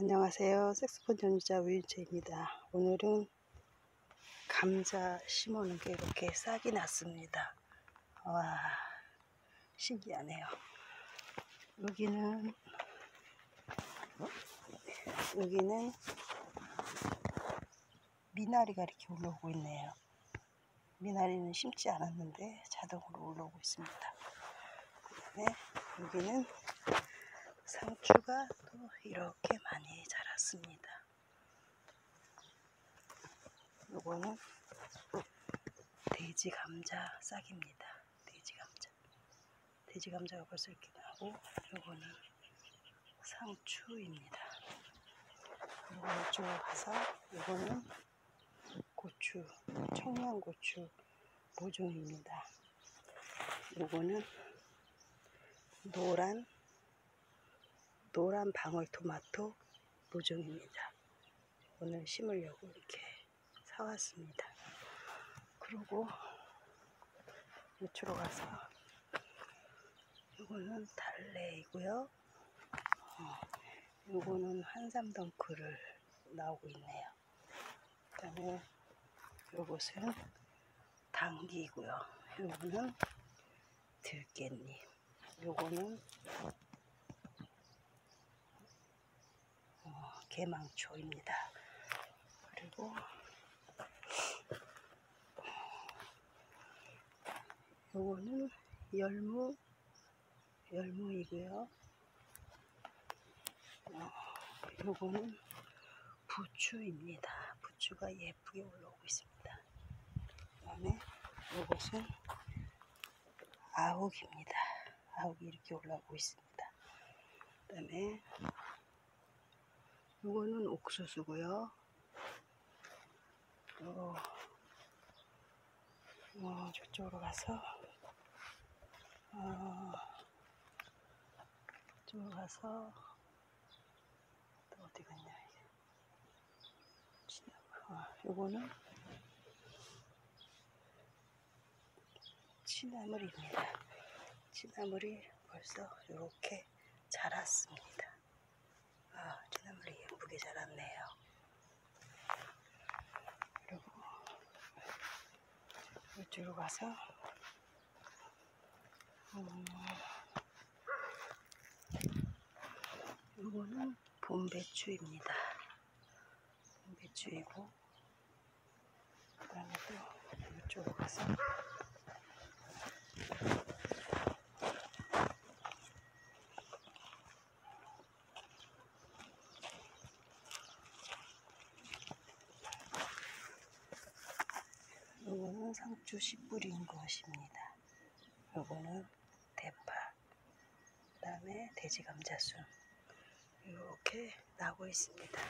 안녕하세요. 색소폰 연주자 우윤채입니다. 오늘은 감자 심어놓은 게 이렇게 싹이 났습니다. 와, 신기하네요. 여기는, 여기는 미나리가 이렇게 올라오고 있네요. 미나리는 심지 않았는데 자동으로 올라오고 있습니다. 그 다음에 여기는 상추가 또 이렇게 많이 자랐습니다. 요거는 돼지 감자 싹입니다. 돼지 감자. 돼지 감자가 벌써 이렇게 나고 요거는 상추입니다. 그리고 이쪽으로 가서 요거는 고추, 청양고추 모종입니다. 요거는 노란 노란 방울토마토 모종입니다. 오늘 심으려고 이렇게 사왔습니다. 그리고 이쪽으로 가서 이거는 달래이고요. 어, 이거는 한삼덩크를 나오고 있네요. 그 다음에 이것은 당기고요. 이거는 들깻잎. 요거는 개망초입니다. 그리고 요거는 열무 열무이고요. 어, 요거는 부추입니다. 부추가 예쁘게 올라오고 있습니다. 그 다음에 요것은 아욱입니다. 아욱이 이렇게 올라오고 있습니다. 그 다음에 이거는 옥수수고요. 또 어, 저쪽으로 가서 어, 저쪽으로 가서 또 어디 갔냐 이게 어, 요거는 치나물입니다. 치나물이 벌써 이렇게 자랐습니다. 예쁘게 자랐네요. 그리고 이쪽으로 가서 음, 이거는 봄배추입니다. 봄배추이고 그 다음에 또 이쪽으로 가서 요거는 상추 씨 뿌린 것입니다. 요거는 대파, 그 다음에 돼지 감자순 이렇게 나고 있습니다.